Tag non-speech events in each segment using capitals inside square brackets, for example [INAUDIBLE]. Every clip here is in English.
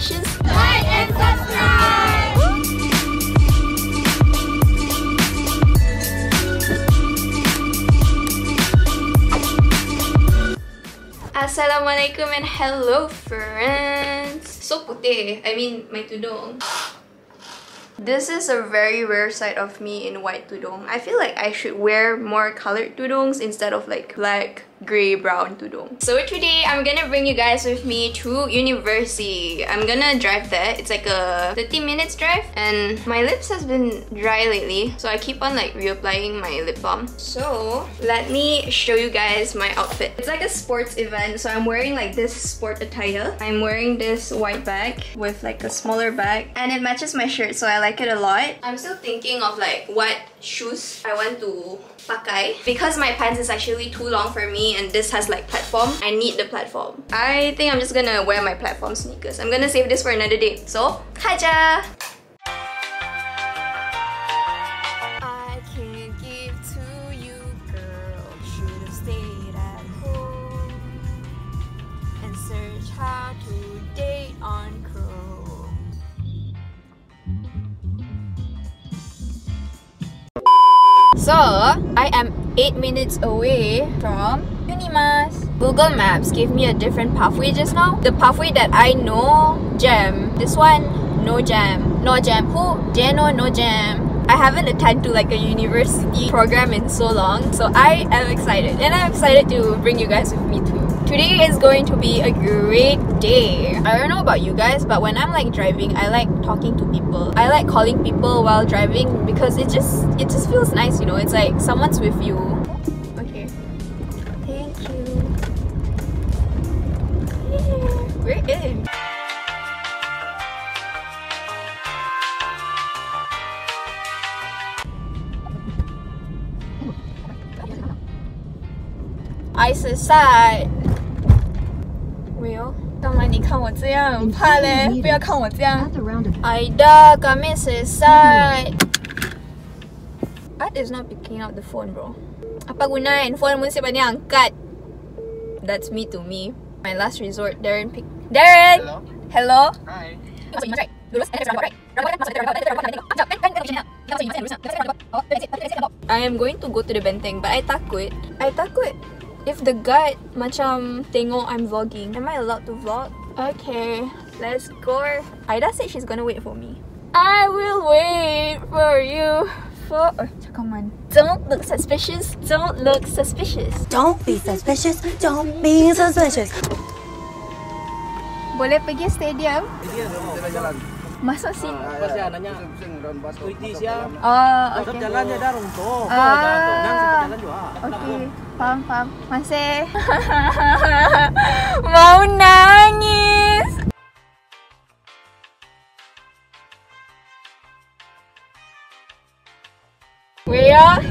suspicious? Like and subscribe! Assalamualaikum and hello friends! So putih, I mean my tudong. This is a very rare sight of me in white tudong. I feel like I should wear more colored tudongs instead of like black, gray, brown tudong. So today I'm gonna bring you guys with me to university. I'm gonna drive there. It's like a 30 minutes drive and my lips has been dry lately so I keep on like reapplying my lip balm. So let me show you guys my outfit. It's like a sports event so I'm wearing like this sport attire. I'm wearing this white bag with like a smaller bag and it matches my shirt so I like it a lot. I'm still thinking of like what shoes I want to pakai. Because my pants is actually too long for me and this has like platform I need the platform. I think I'm just gonna wear my platform sneakers. I'm gonna save this for another day. So haja! How to date on So, I am 8 minutes away from Unimas. Google Maps gave me a different pathway just now. The pathway that I know, jam. This one, no jam. No jam. Who? Jano, no jam. I haven't attended to like a university program in so long, so I am excited. And I'm excited to bring you guys with me too. Today is going to be a great day. I don't know about you guys, but when I'm like driving, I like talking to people. I like calling people while driving because it just it just feels nice, you know. It's like someone's with you. Okay. Thank you. Yeah, we're in. Ice aside 喂哦，干嘛？你看我这样，很怕嘞！不要看我这样。Aida, kami selesai. Art is not picking up the phone, bro. Apa guna handphone mesti banyak angkat? That's me to me. My last resort, Darren pick. Darren. Hello. Hello. Hi. I am going to go to the benteng, but I takut. I takut if the guard macam tengok I'm vlogging. Am I allowed to vlog? Okay, let's go. Aida said she's gonna wait for me. I will wait for you. For oh, come on. Don't look suspicious. Don't look suspicious. Don't be suspicious. Don't be suspicious. Boleh pergi stadium? jalan. Masuk sini. Apa sih nanya? Security siya. Oh, Tetap okay. jalan dia dah runtuh. Ah. Yang sekejap jalan juga. Okay, faham, faham. Masih. [LAUGHS] Mau nangis. Where?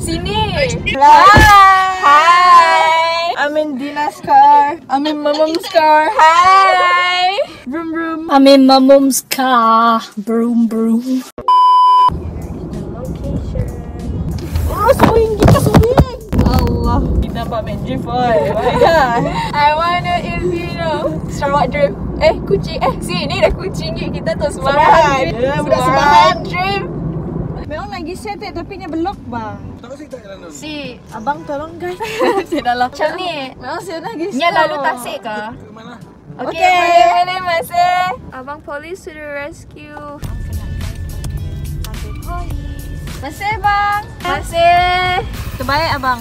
Sini. Hi. Hi. I'm in Dina's car. I'm in my mom's car. Hi. I'm in my mom's car. Broom broom. Oh, swing kita swing. Allah. Kita dapat main drift boy. [LAUGHS] I wanna if you know Sarawak Dream Eh kucing Eh sini dah kucing ni Kita tu Ya, budak Semarahan Dream Memang lagi set tapi ni belok bang. Si Abang tolong guys. [LAUGHS] Saya dah Macam ni Memang saya lagi Nya lalu tasik ke? Okay, Okay. boleh boleh masih eh. Abang polis to the rescue Masih eh, bang. Masih eh. Terbaik abang.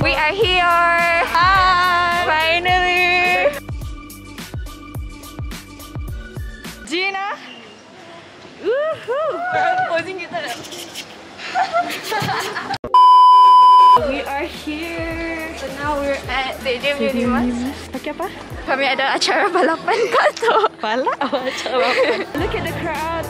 We are here. Hi. Finally. Gina. Woohoo. Posing kita. [LAUGHS] We are here So now we're at Stadium Unimas Pakai apa? Kami ada acara balapan kat tu. Pala awak acara [LAUGHS] Look at the crowd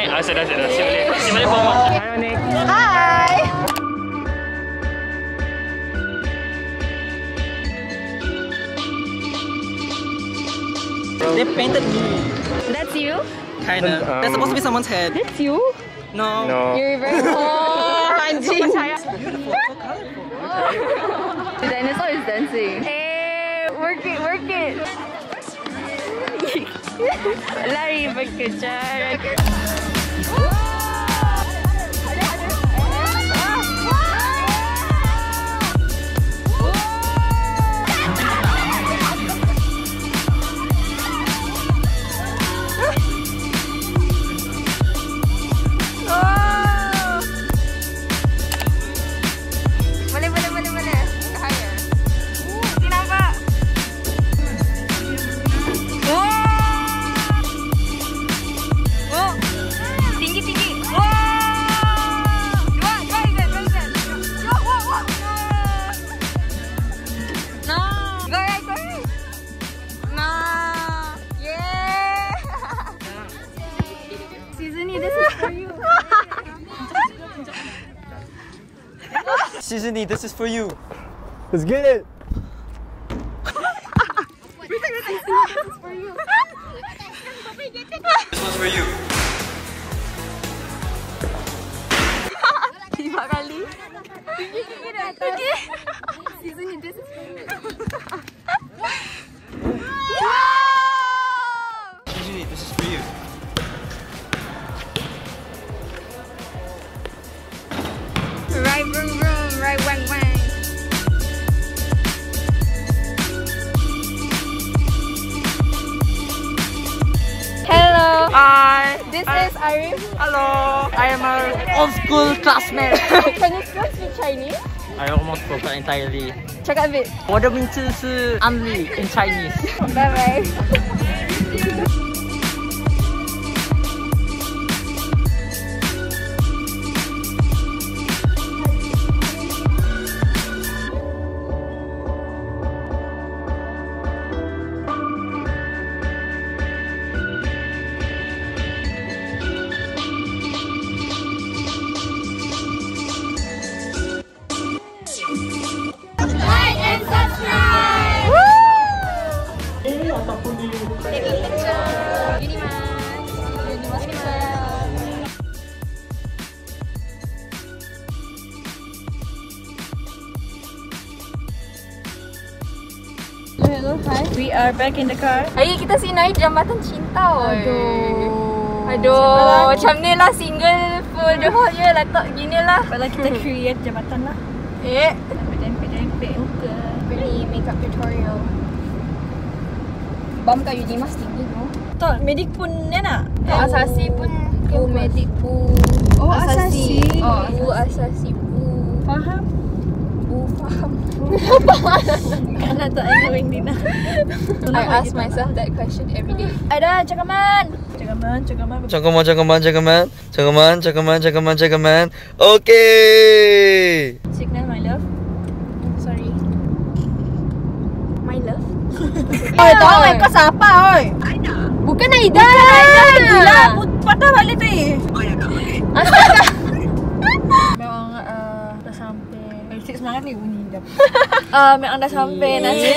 main. Ah, sudah, sudah. Siap balik. Siap balik format. Hai, Nick. Hi! They painted me. That's you? Kinda. Um, That's supposed to be someone's head. That's you? No. No. You're very... [LAUGHS] [LAUGHS] Oh, anjing. Beautiful, so colorful. The dinosaur is dancing. Hey, work it, work it. [LAUGHS] [LAUGHS] لا يبكي شعرك. Susan, this is for you. Let's get it. school classmate. [LAUGHS] Can you still speak Chinese? I almost forgot entirely. Cakap a bit. 我的名字是 Anli in Chinese. [LAUGHS] Bye bye. Are back in the car. Hari kita si naik jambatan cinta. Aduh. Aduh, macam ni lah single full the whole year letak gini lah. Kalau kita [LAUGHS] create jabatan lah. Eh, muka. beli makeup tutorial. Bam kat Unimas tinggi tu. Tak, medik pun ni nak? Oh, asasi pun Bu medik bu Oh, asasi. Oh, asasi faham Kan tak annoying Dina. I ask myself that question every day. Ada cakaman. Cakaman, cakaman. Cakaman, cakaman, cakaman. Cakaman, cakaman, cakaman, cakaman. Okay. Signal my love. Sorry. My love. [LAUGHS] oi, tahu kau siapa oi? Aida. Bukan Aida. Bukan Aida. Gila, patah balik tu. Bukan aku. Astaga. Semangat ni bunyi dah. Uh, [LAUGHS] memang dah sampai nasi.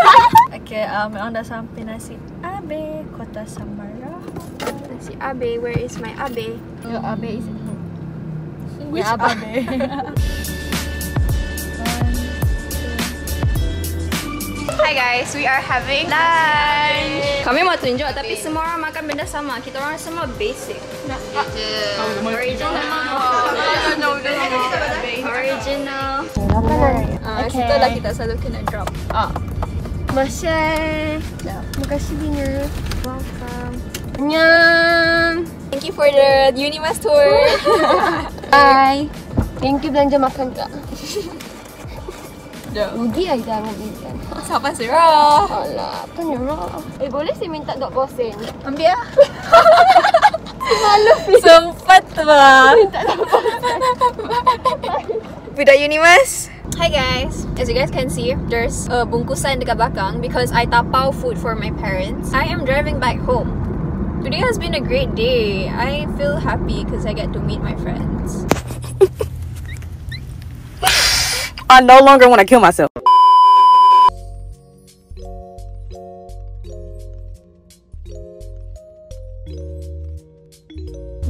[LAUGHS] okay, uh, memang dah sampai nasi Abe Kota Samara. Si Abe, where is my Abe? Your Abe is in home. Which Your Abe? [LAUGHS] Hi guys, we are having lunch Kami mau tunjuk tapi semua orang makan benda sama Kita orang semua basic Original Original Ah, Okay. Situ lah kita selalu kena drop Ah. Masya Makasih Bina Welcome Nyam Thank you for the Unimas tour [LAUGHS] Hai. Thank you belanja makan kak. [LAUGHS] Rugi Aida dengan Izan. Siapa surah Alah, kan nyerah. Eh, boleh saya minta dok bosen? Ambil lah [LAUGHS] Sempat lah Budak Unimas Hi guys, as you guys can see, there's a bungkusan dekat belakang because I tapau food for my parents. I am driving back home. Today has been a great day. I feel happy because I get to meet my friends. I no longer want to kill myself.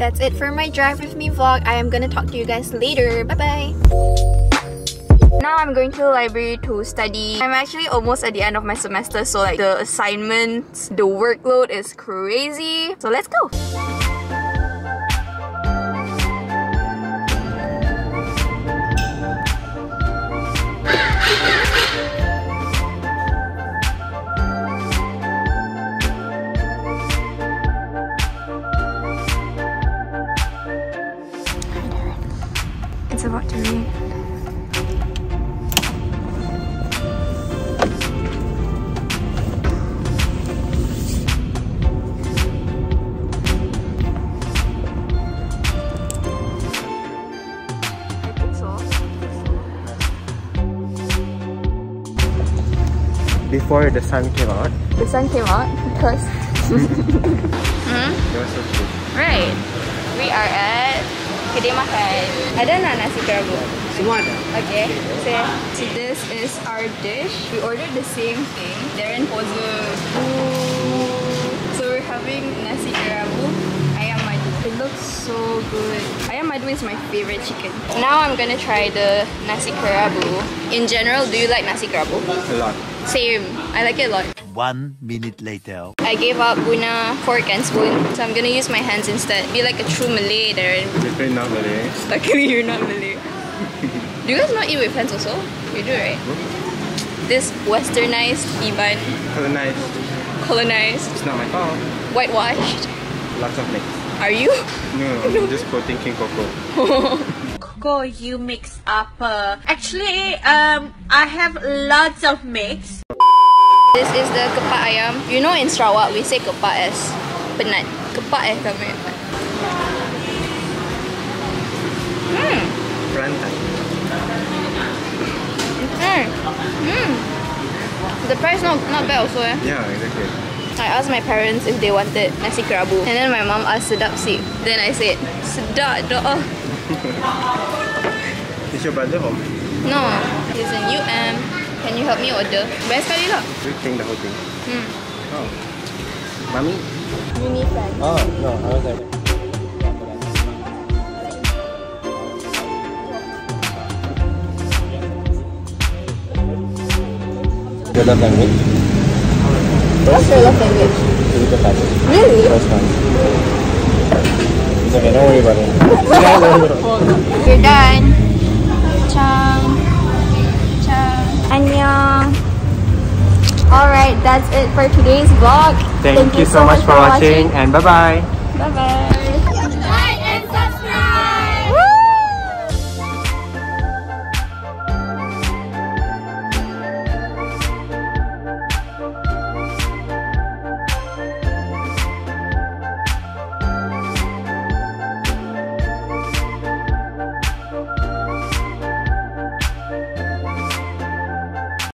That's it for my drive with me vlog. I am gonna talk to you guys later. Bye bye. Now I'm going to the library to study. I'm actually almost at the end of my semester, so like the assignments, the workload is crazy. So let's go. Before the sun came out, The sun came out because it was so cute. right. We are at Kedai Makan. Ada nak nasi kerabu? Semua ada. Okay, so, so this is our dish. We ordered the same thing. They're Darren Poser. So we're having nasi kerabu, ayam madu. It looks so good. Ayam madu is my favorite chicken. Now I'm gonna try the nasi kerabu. In general, do you like nasi kerabu? A lot. Same. I like it a lot. One minute later. I gave up Guna fork and spoon, so I'm gonna use my hands instead. Be like a true Malay, Darren. Different now, Malay. Luckily, you're not Malay. Do you guys not eat with hands also? You do, right? This westernized iban, Colonized. colonized, It's not my fault. whitewashed. Lots of mix. Are you? No, I'm [LAUGHS] just quoting King Coco. [LAUGHS] Coco, you mix up. Uh, actually, um, I have lots of mix. This is the kepak ayam. You know in Sarawak we say kepak as penat. Kepak eh kami. Hmm. Rantai. Hmm. Hmm. The price not not bad also eh. Yeah, exactly. I asked my parents if they wanted nasi kerabu and then my mom asked sedap sih. Then I said sedap doh. Is your brother home? No, he's in UM. Can you help me order? Bayar sekali lah. Drinking the whole thing. Hmm. Oh. Mommy? Uni friend. Oh, no, I was like. Your love language? What's your love language? Physical. Really? First one. It's okay, don't worry about it. We're done. Chang. Chang. Annyeong. Alright, that's it for today's vlog. Thank, you so much for watching and bye-bye. bye bye.